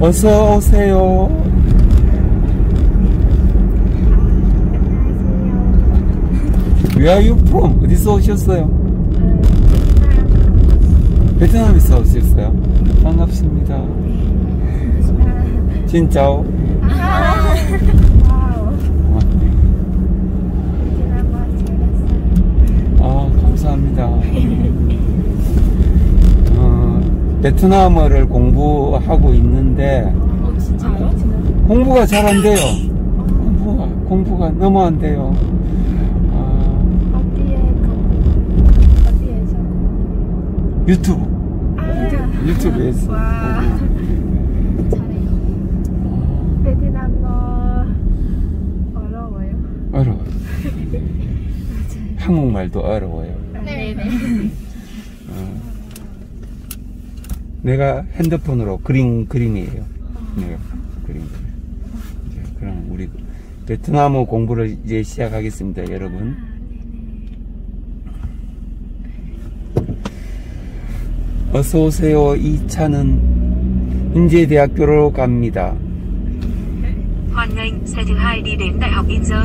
어서 오세요. Where are you from? 어디서 오셨어요? 베트남에서 오셨어요? 반갑습니다. 진짜오. 아, 감사합니다. 어, 베트남어를 공부하고 있는데 어 진짜요? 공부가 잘 안 돼요. 공부가, 공부가 너무 안 돼요. 어 디에? 유튜브, 아 유튜브에서. 와. 잘해요. 아, 베트남어 어려워요. 어려워요. 한국말도 어려워요. 네네. 어. 내가 핸드폰으로 그린 그림이에요. 내가 그린 그림. 그럼 우리 베트남어 공부를 이제 시작하겠습니다, 여러분. 어서 오세요. 이 차는 인제대학교로 갑니다. Hoan nghênh, xe thứ hai đi đến Đại học Inzer.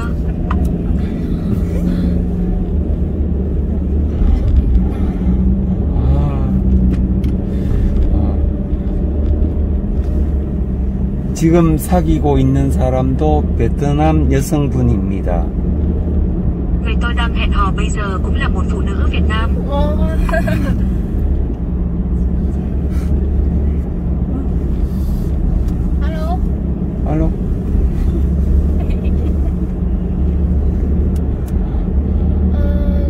아, 어. 지금 사귀고 있는 사람도 베트남 여성분입니다. Người tôi đang hẹn hò bây giờ cũng là một phụ nữ Việt Nam. Alo. 알로? Ờ,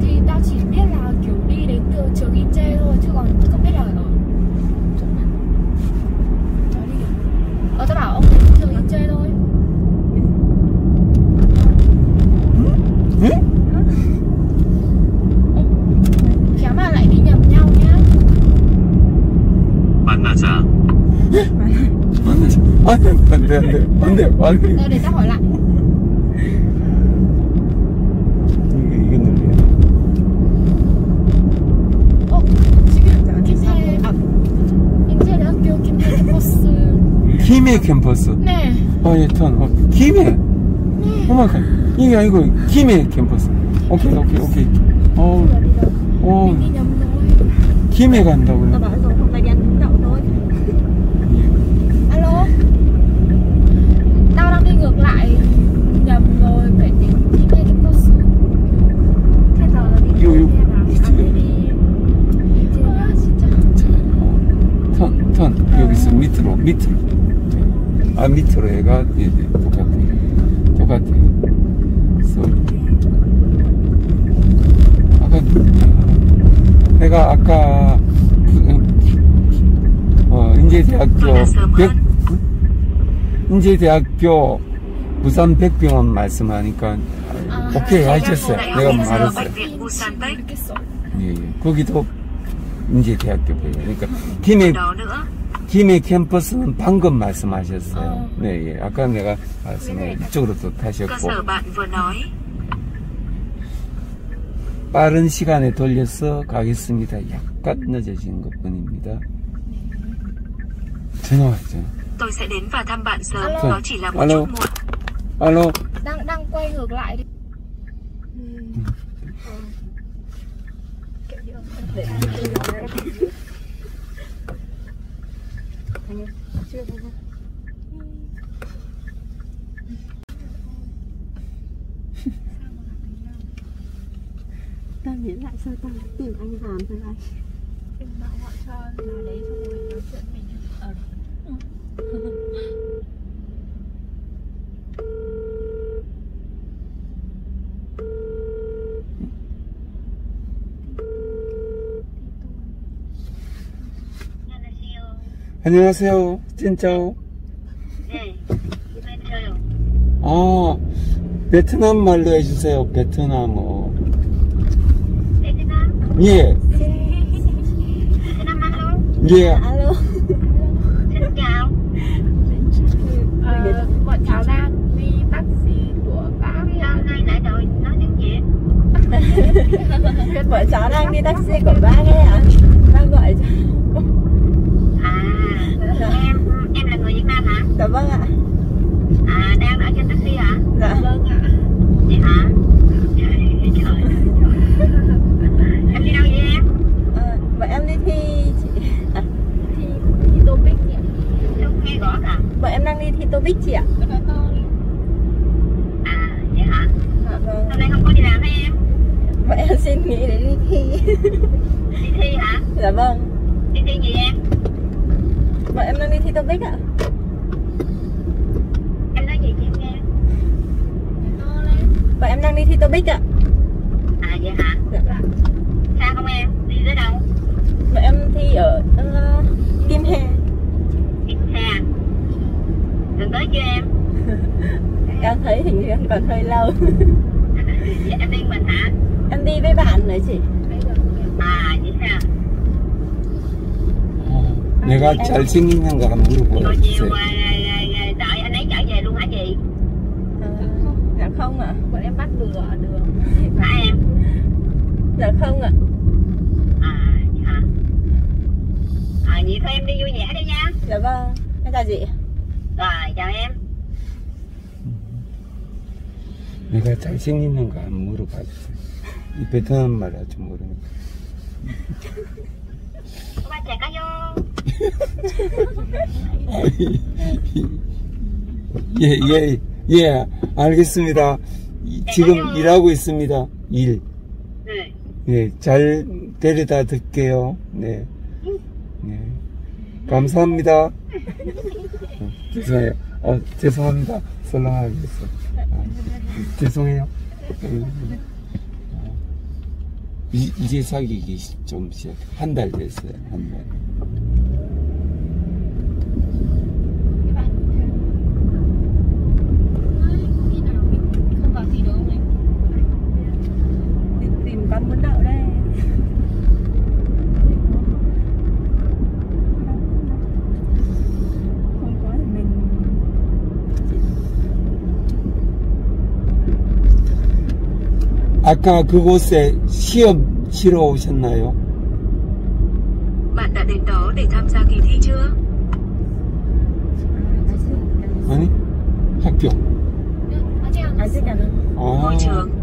thì tao chỉ biết là kiểu đi đến từ trường Inche thôi chứ còn không biết là ở chỗ nào. Tao đi được. Ờ tao bảo ông đến trường Inche thôi. 응? 어, khéo mà lại đi nhầm nhau nhá. 만나자. 만나자. 안 돼, 안 돼, 안 돼, 안 돼, 안 돼. Ờ để tao hỏi lại. 이게, 이게 눌려. 어 지금 김해 아 캠퍼스. 김해 캠퍼스. 네. 어, 예, 턴. 어, 김해. 오마카. 이게 아니고, 김해 캠퍼스. 오케이, 오케이, 오케이. 어, 어, nhầm rồi. 김해 간다고요? Tao bảo rồi hôm nay đi ăn bún đậu thôi 예. Alo Tao đang đi ngược lại Nhầm rồi Phải đến đi ngay cái post Thế giờ là đi Yêu, yêu. thế nào? Đi À, chưa? thế đi Đi trên đó 진짜 자, 어, 턴, 턴. 여기서 밑으로. 아, 밑으로 해가, 예, 예, 똑같아. 똑같아. 그래서, 아까, 내가 아까, 어, 인제대학교, 백, 인제대학교 부산 백병원 말씀하니까, 아, 오케이. Đại 내가 말했어요. 예, 예. 거기도 인제대학교 배요. 그러니까, nữa, 김해 캠퍼스는 방금 말씀하셨어요. 어. 네, 예. 아까 내가 말씀을 이쪽으로 또 타셨고. 빠른 시간에 돌려서 가겠습니다. 약간 늦어진 것 뿐입니다. 전화 왔죠. Tôi sẽ đến và thăm bạn sớm, Alo. đó chỉ là một Alo. chút muộn. alo, Đang đang quay ngược lại đi Tao nghĩ lại sao tao tìm anh Hàn thôi anh. Tìm bạn họ cho là đấy, xong rồi nói chuyện mình 안녕하세요. 찐짜오. 네, 이벤트요. 아, 베트남 말로 해주세요. 베트남어. 베트남, 예, 베트남 alo. 예. Alo Xin chào. Ờ, bọn cháu đang đi taxi của bác Sao hôm nay lại đòi nói tiếng Việt? Bọn cháu đang đi taxi của bác ấy ạ Bác gọi cho Dạ vâng ạ À đang ở trên taxi hả? Dạ vâng ạ Vậy hả? Trời. Em đi đâu vậy em? à, Bọn em đi thi chị à, thì tô bích nhỉ Sao không nghe rõ cả? Bọn em đang đi thi TOEIC chị ạ À vậy hả? Dạ vâng Hôm nay không có đi làm hay em? Bọn em xin nghỉ để đi thi Đi thi hả? Dạ vâng Đi thi gì em? Bọn em đang đi thi TOEIC ạ Em nói gì chị không nghe? nói to lên Bọn em đang đi thi TOEIC ạ À vậy hả? Dạ. Xa không em? Đi tới đâu? Bọn em thi ở ờ, Kim Hè Đi xa Gần tới chưa em? Em thấy hình như em còn hơi lâu Dạ em đi mình hả? Em đi với bạn nữa chị bây giờ em À vậy sao? 어, 내가 잘생기는가 한번 Rồi 물어보라 chiều 주세요. Dạ không ạ À hả? À vậy thôi em đi vui vẻ đi nha Dạ vâng Em chào chị Rồi chào em 내가 잘생기는가 한번 물어봐 주세요. 이 베트남 말 아직 모르니까. Chào cá vô 예, 예, 예, 알겠습니다. 이- 지금 일하고 있습니다. 일. 예, 잘 데려다 드릴게요. 네. 네. 감사합니다. 어, 죄송해요. 어, 죄송합니다. 설렁하게 했어. 아, 죄송해요. 음. 어, 이, 이제 사귀기 좀 시작. 한 달 됐어요. 한 달. các bạn Ai, có khi nào mình không vào thi được không em Tìm, tìm con muốn đậu đây Không có thì mình 아까 그곳에 시험 치러 오셨나요? Bạn đã đến đó để tham gia kỳ thi chưa? 아니? 학교. 아직 안 아직 안 왔- 아,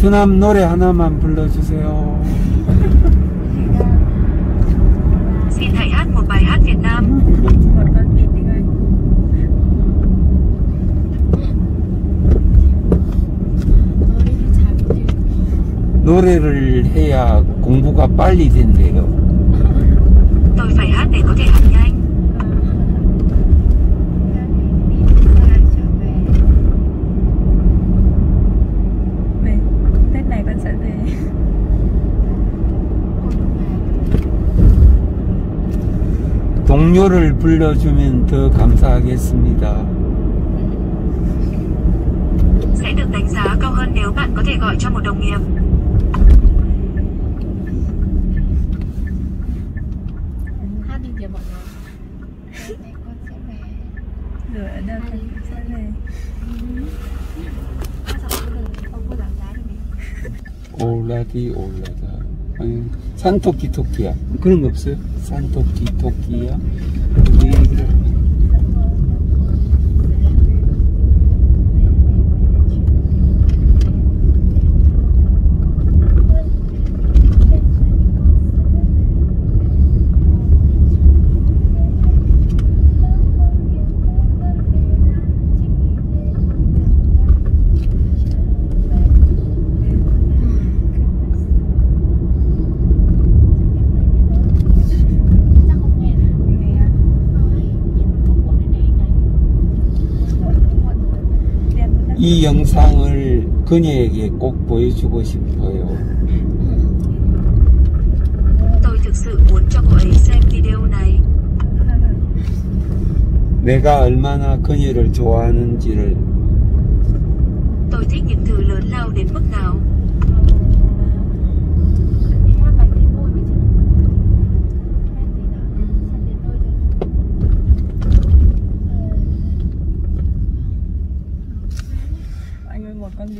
베트남 노래 하나만 불러주세요. Xin hãy hát một bài hát Việt Nam. 노래를 해야 공부가 빨리 된대요. Tôi phải hát để có thể học 동료를 불러주면 더 감사하겠습니다. Sẽ được đánh giá cao hơn nếu bạn có thể gọi cho một đồng nghiệp. hát đi kìa mọi người Này con sẽ về rồi ở đâu con sẽ về Sao không được không có giảm giá cho mình 올라디 올라다. 아니, 산토끼 토끼야. 그런 거 없어요? 산토끼 토끼야. 이 영상을 그녀에게 꼭 보여주고 싶어요. 내가 얼마나 그녀를 좋아하는지를 Tôi thích những thứ lớn lao đến mức nào. Hát bài đến môi mới chứ Hát gì nào Sắp đến nơi rồi anh ơi một con vịt bao vui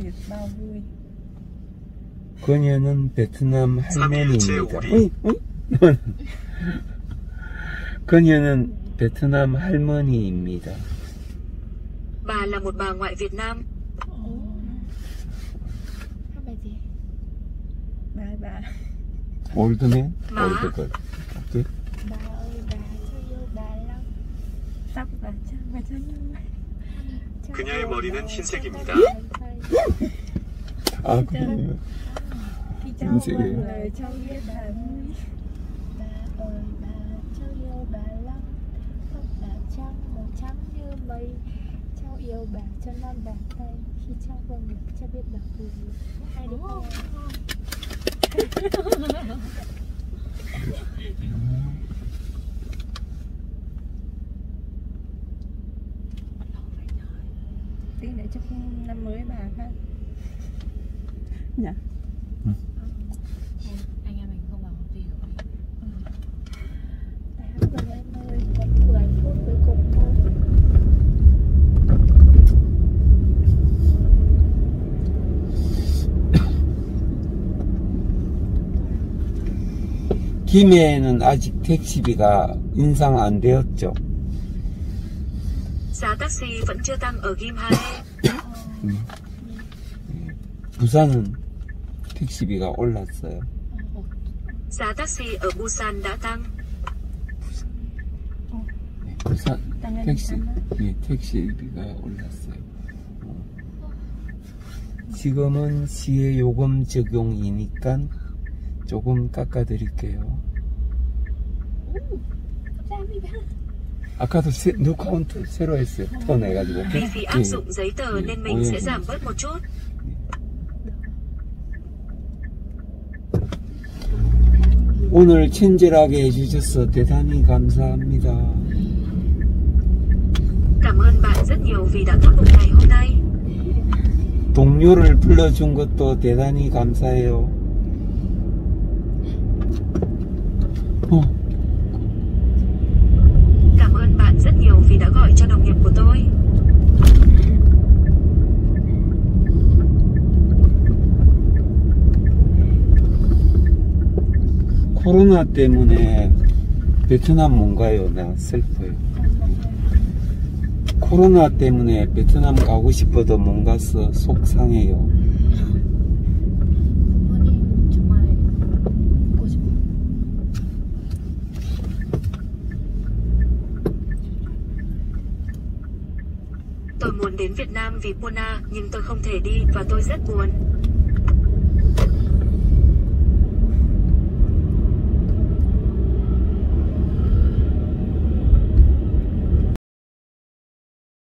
그녀는 베트남 할머니입니다. 그녀는 베트남 할머니입니다. Bà là một bà ngoại Việt Nam. Bye bye 올드맨? 마. 올드걸. 오케이. Bà ơi bà cho yêu bà lắm tóc và cho nhau Cho 그녀의 yêu 머리는 bà, 흰색입니다. Cho bà phải- 아, 그래요? khi cho 흰색이에요. mọi lời cho biết bà vui Bà ơi bà cho yêu bà lắm Tóc bà trắng màu trắng như mây Cháu yêu bà cho non bàn tay Khi cháu vâng được cho biết bà vui Ai đúng không? Chúc năm mới bà khác dạ Anh em mình không vào công ty được tám rồi em ơi Còn 10 phút cuối cùng thôi 김해에는 아직 택시비가 인상 안 되었죠. Giá taxi vẫn chưa tăng ở Gim Hae. 부산은 택시비가 올랐어요. Giá taxi ở Busan đã tăng. 네, 부산 tăng lên 택시. 예, 택시비가 올랐어요. 어. 지금은 시의 요금 적용이니까 조금 깎아드릴게요. 아까도 세, 누 카운트 새로 했어요. 턴 해가지고. Vì phí áp 예. dụng giấy tờ 예, nên mình sẽ 오해가 giảm bớt một chút. 오늘 친절하게 해주셔서 대단히 감사합니다. Cảm ơn bạn rất nhiều vì đã tốt bụng ngày hôm nay. 동료를 불러준 것도 대단히 감사해요. 어, Cảm ơn bạn rất nhiều vì đã gọi cho đồng nghiệp của tôi. 코로나 때문에 베트남 못 가요. 나 슬퍼요. 코로나 때문에 베트남 가고 싶어도 못 가서 속상해요. 부모님 정말 보고 싶어 Tôi muốn đến Việt Nam vì Puna nhưng tôi không thể đi và tôi rất buồn.